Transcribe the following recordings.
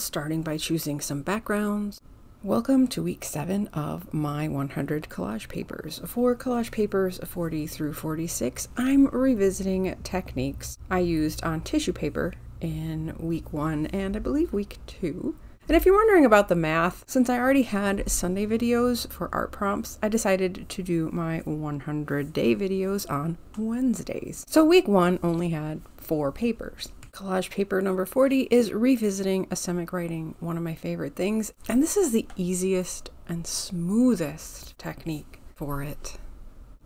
starting by choosing some backgrounds. Welcome to week 7 of my 100 collage papers. For collage papers 40 through 46, I'm revisiting techniques I used on tissue paper in week 1 and I believe week 2. And if you're wondering about the math, since I already had Sunday videos for art prompts, I decided to do my 100 day videos on Wednesdays. So week 1 only had 4 papers. Collage paper number 40 is revisiting asemic writing, one of my favorite things, and this is the easiest and smoothest technique for it.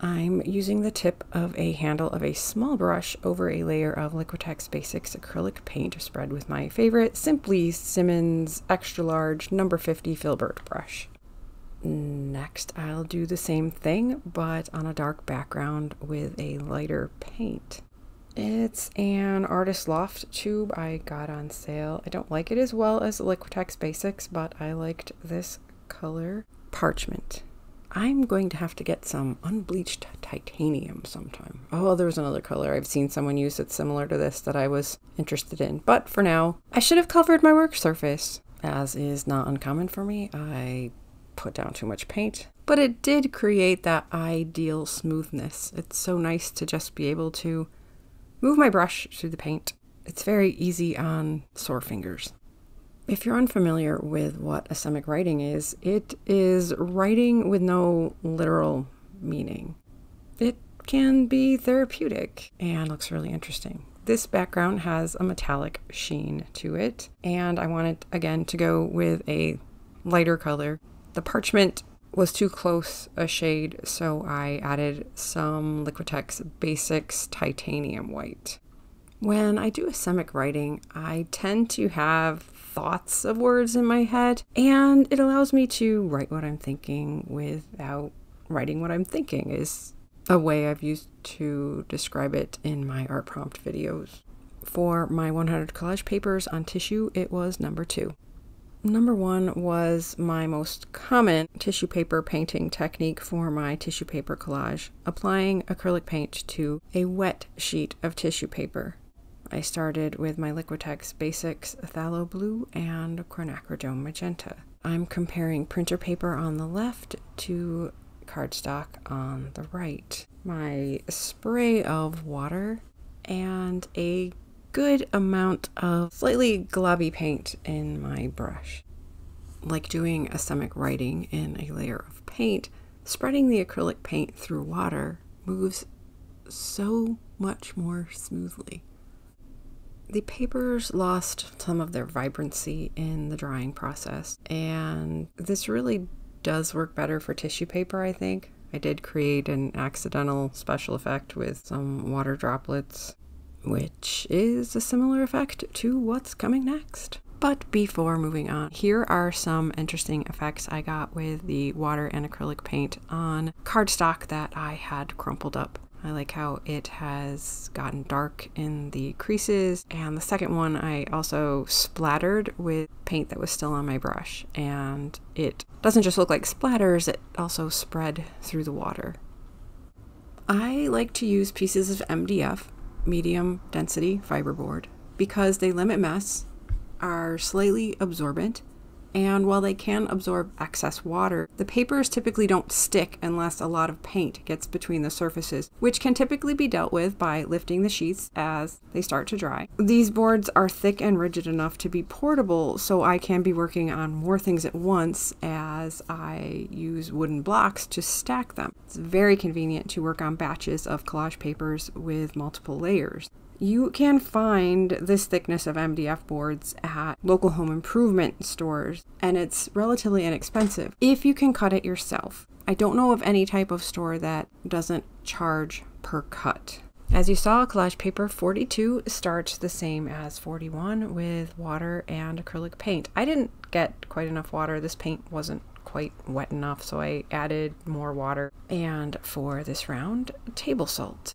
I'm using the tip of a handle of a small brush over a layer of Liquitex Basics acrylic paint spread with my favorite Simply Simmons extra large number 50 filbert brush. Next, I'll do the same thing, but on a dark background with a lighter paint. It's an Artist Loft tube I got on sale. I don't like it as well as Liquitex Basics, but I liked this color. Parchment. I'm going to have to get some unbleached titanium sometime. Oh, there was another color. I've seen someone use it similar to this that I was interested in. But for now, I should have covered my work surface. As is not uncommon for me, I put down too much paint. But it did create that ideal smoothness. It's so nice to just be able to move my brush through the paint. It's very easy on sore fingers. If you're unfamiliar with what asemic writing is, it is writing with no literal meaning. It can be therapeutic and looks really interesting. This background has a metallic sheen to it, and I wanted again to go with a lighter color. The parchment was too close a shade, so I added some Liquitex Basics Titanium White. When I do asemic writing, I tend to have thoughts of words in my head, and it allows me to write what I'm thinking without writing what I'm thinking, is a way I've used to describe it in my art prompt videos. For my 100 collage papers on tissue, it was number two. Number one was my most common tissue paper painting technique for my tissue paper collage, applying acrylic paint to a wet sheet of tissue paper. I started with my Liquitex Basics Phthalo Blue and Quinacridone Magenta. I'm comparing printer paper on the left to cardstock on the right. My spray of water and a good amount of slightly globby paint in my brush. Like doing asemic writing in a layer of paint, spreading the acrylic paint through water moves so much more smoothly. The papers lost some of their vibrancy in the drying process, and this really does work better for tissue paper, I think. I did create an accidental special effect with some water droplets which is a similar effect to what's coming next. But before moving on, here are some interesting effects I got with the water and acrylic paint on cardstock that I had crumpled up. I like how it has gotten dark in the creases. And the second one, I also splattered with paint that was still on my brush. And it doesn't just look like splatters, it also spread through the water. I like to use pieces of MDF medium density fiberboard because they limit mess, are slightly absorbent, and while they can absorb excess water, the papers typically don't stick unless a lot of paint gets between the surfaces, which can typically be dealt with by lifting the sheets as they start to dry. These boards are thick and rigid enough to be portable, so I can be working on more things at once as I use wooden blocks to stack them. It's very convenient to work on batches of collage papers with multiple layers. You can find this thickness of MDF boards at local home improvement stores, and it's relatively inexpensive if you can cut it yourself. I don't know of any type of store that doesn't charge per cut. As you saw, collage paper 42 starts the same as 41 with water and acrylic paint. I didn't get quite enough water. This paint wasn't quite wet enough, so I added more water. And for this round, table salt.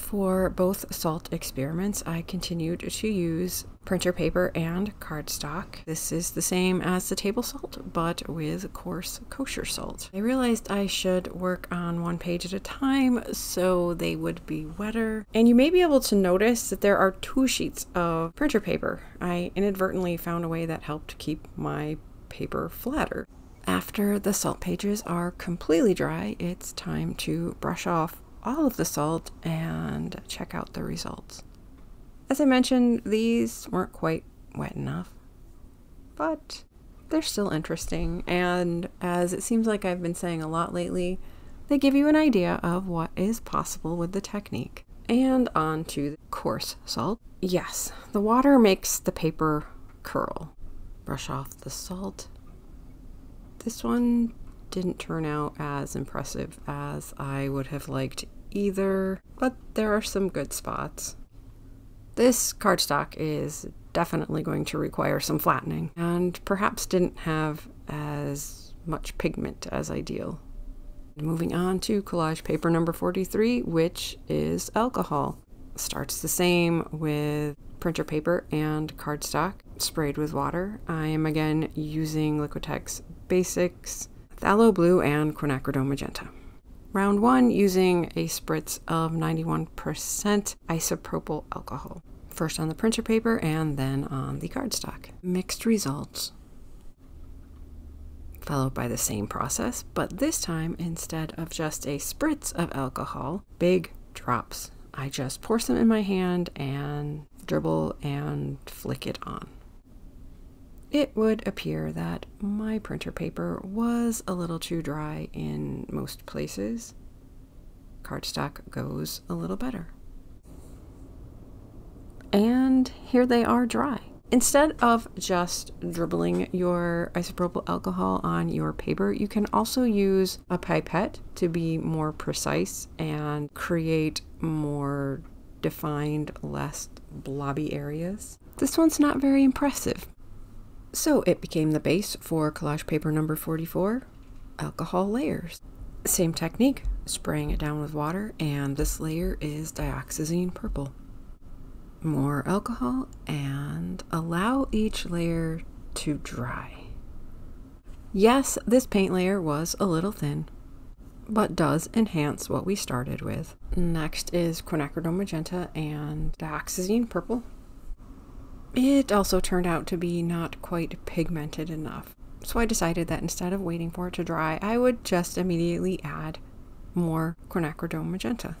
For both salt experiments, I continued to use printer paper and cardstock. This is the same as the table salt, but with coarse kosher salt. I realized I should work on one page at a time so they would be wetter. And you may be able to notice that there are two sheets of printer paper. I inadvertently found a way that helped keep my paper flatter. After the salt pages are completely dry, it's time to brush off all of the salt and check out the results. As I mentioned, these weren't quite wet enough, but they're still interesting. And as it seems like I've been saying a lot lately, they give you an idea of what is possible with the technique. And on to the coarse salt. Yes, the water makes the paper curl. Brush off the salt. This one didn't turn out as impressive as I would have liked either, but there are some good spots. This cardstock is definitely going to require some flattening and perhaps didn't have as much pigment as ideal. Moving on to collage paper number 43, which is alcohol. Starts the same with printer paper and cardstock sprayed with water. I am again using Liquitex Basics phthalo blue, and quinacridone magenta. Round one using a spritz of 91% isopropyl alcohol. First on the printer paper and then on the cardstock. Mixed results. Followed by the same process, but this time instead of just a spritz of alcohol, big drops. I just pour some in my hand and dribble and flick it on it would appear that my printer paper was a little too dry in most places. Cardstock goes a little better. And here they are dry. Instead of just dribbling your isopropyl alcohol on your paper, you can also use a pipette to be more precise and create more defined, less blobby areas. This one's not very impressive, so it became the base for collage paper number 44, alcohol layers. Same technique, spraying it down with water, and this layer is dioxazine purple. More alcohol, and allow each layer to dry. Yes, this paint layer was a little thin, but does enhance what we started with. Next is quinacridone magenta and dioxazine purple. It also turned out to be not quite pigmented enough. So I decided that instead of waiting for it to dry, I would just immediately add more quinacridone magenta.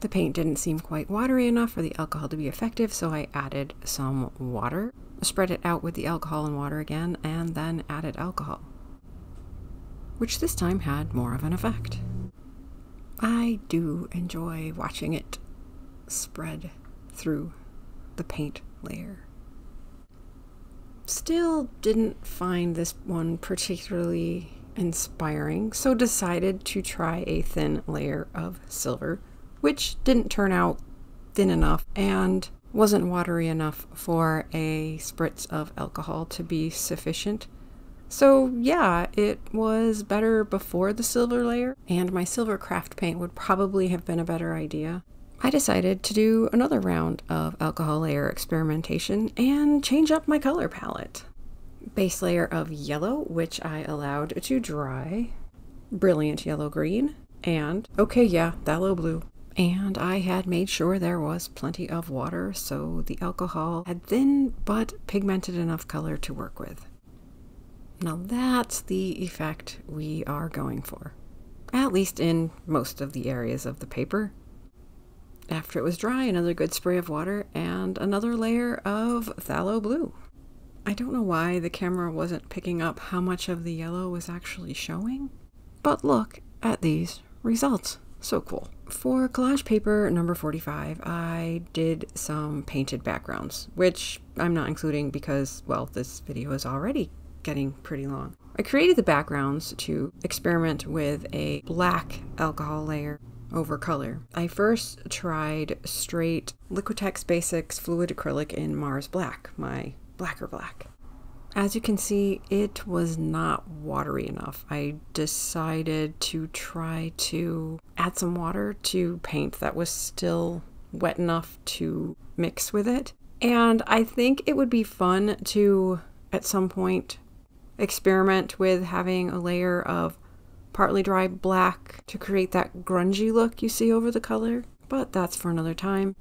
The paint didn't seem quite watery enough for the alcohol to be effective, so I added some water, spread it out with the alcohol and water again, and then added alcohol, which this time had more of an effect. I do enjoy watching it spread through the paint layer. Still didn't find this one particularly inspiring, so decided to try a thin layer of silver, which didn't turn out thin enough and wasn't watery enough for a spritz of alcohol to be sufficient. So yeah, it was better before the silver layer, and my silver craft paint would probably have been a better idea. I decided to do another round of alcohol layer experimentation and change up my color palette. Base layer of yellow, which I allowed to dry, brilliant yellow green, and okay, yeah, phthalo blue. And I had made sure there was plenty of water so the alcohol had thin but pigmented enough color to work with. Now that's the effect we are going for, at least in most of the areas of the paper. After it was dry, another good spray of water and another layer of phthalo blue. I don't know why the camera wasn't picking up how much of the yellow was actually showing, but look at these results. So cool. For collage paper number 45, I did some painted backgrounds, which I'm not including because, well, this video is already getting pretty long. I created the backgrounds to experiment with a black alcohol layer over color. I first tried straight Liquitex Basics Fluid Acrylic in Mars Black, my blacker black. As you can see, it was not watery enough. I decided to try to add some water to paint that was still wet enough to mix with it. And I think it would be fun to, at some point, experiment with having a layer of partly dry black to create that grungy look you see over the color. But that's for another time.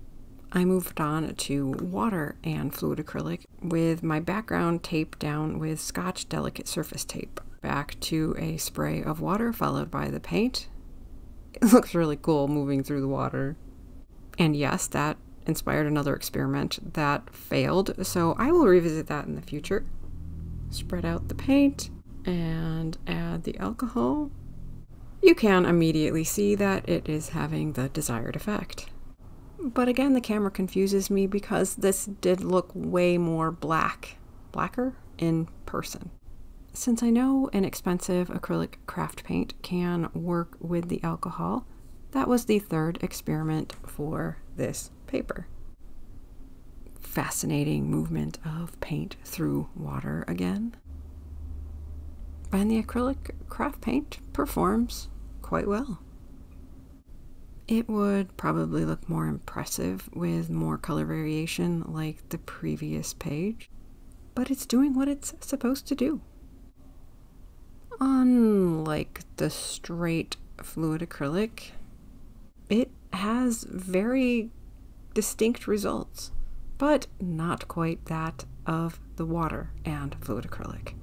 I moved on to water and fluid acrylic with my background taped down with Scotch Delicate Surface Tape. Back to a spray of water followed by the paint. It looks really cool moving through the water. And yes, that inspired another experiment that failed, so I will revisit that in the future. Spread out the paint and add the alcohol. You can immediately see that it is having the desired effect. But again, the camera confuses me because this did look way more black, blacker in person. Since I know an expensive acrylic craft paint can work with the alcohol, that was the third experiment for this paper. Fascinating movement of paint through water again. And the acrylic craft paint performs quite well. It would probably look more impressive with more color variation like the previous page, but it's doing what it's supposed to do. Unlike the straight fluid acrylic, it has very distinct results, but not quite that of the water and fluid acrylic.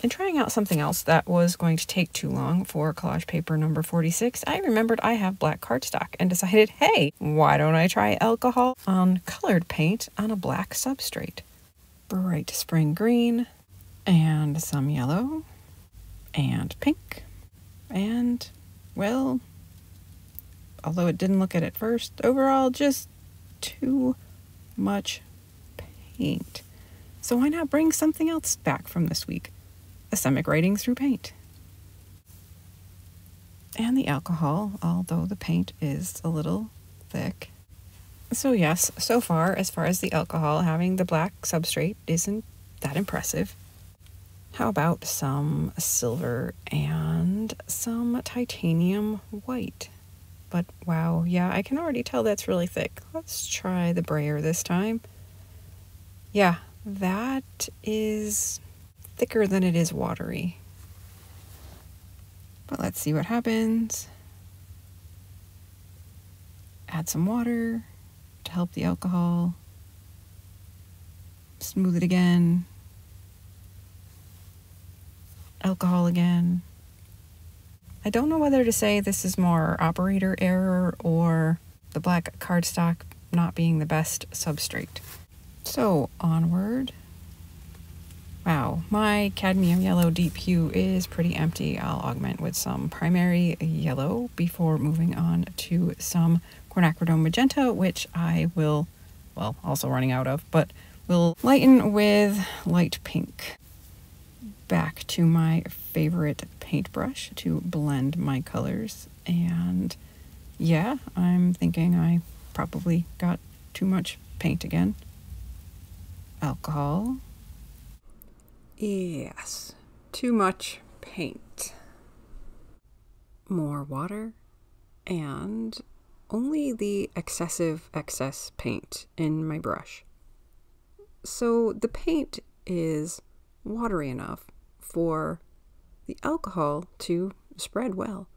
In trying out something else that was going to take too long for collage paper number 46, I remembered I have black cardstock and decided, hey, why don't I try alcohol on colored paint on a black substrate? Bright spring green and some yellow and pink and, well, although it didn't look at it first, overall just too much paint. So why not bring something else back from this week? Asemic writing through paint. And the alcohol, although the paint is a little thick. So yes, so far, as far as the alcohol, having the black substrate isn't that impressive. How about some silver and some titanium white? But wow, yeah, I can already tell that's really thick. Let's try the brayer this time. Yeah, that is thicker than it is watery. But let's see what happens. Add some water to help the alcohol. Smooth it again. Alcohol again. I don't know whether to say this is more operator error or the black cardstock not being the best substrate. So onward. My cadmium yellow deep hue is pretty empty. I'll augment with some primary yellow before moving on to some quinacridone magenta, which I will, well, also running out of, but will lighten with light pink. Back to my favorite paintbrush to blend my colors. And yeah, I'm thinking I probably got too much paint again. Alcohol Yes, too much paint. More water and only the excessive excess paint in my brush. So the paint is watery enough for the alcohol to spread well,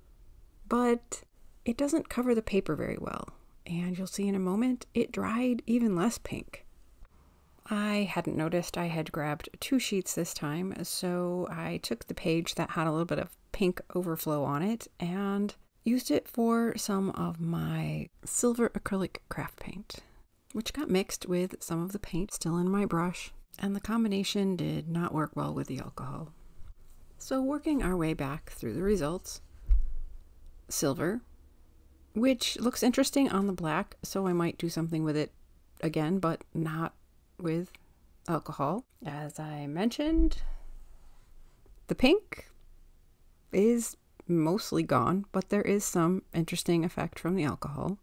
but it doesn't cover the paper very well. And you'll see in a moment, it dried even less pink. I hadn't noticed I had grabbed two sheets this time, so I took the page that had a little bit of pink overflow on it and used it for some of my silver acrylic craft paint, which got mixed with some of the paint still in my brush, and the combination did not work well with the alcohol. So working our way back through the results, silver, which looks interesting on the black, so I might do something with it again, but not with alcohol. As I mentioned, the pink is mostly gone, but there is some interesting effect from the alcohol.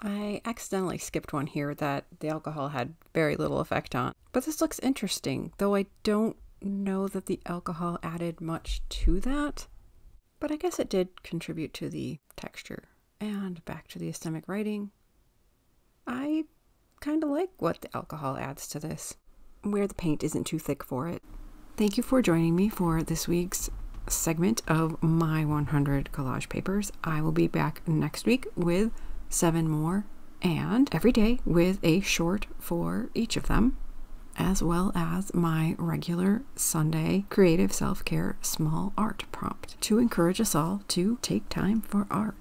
I accidentally skipped one here that the alcohol had very little effect on. But this looks interesting, though I don't know that the alcohol added much to that. But I guess it did contribute to the texture. And back to the asemic writing. I kind of like what the alcohol adds to this, where the paint isn't too thick for it. Thank you for joining me for this week's segment of my 100 collage papers. I will be back next week with seven more, and every day with a short for each of them, as well as my regular Sunday creative self care small art prompt to encourage us all to take time for art.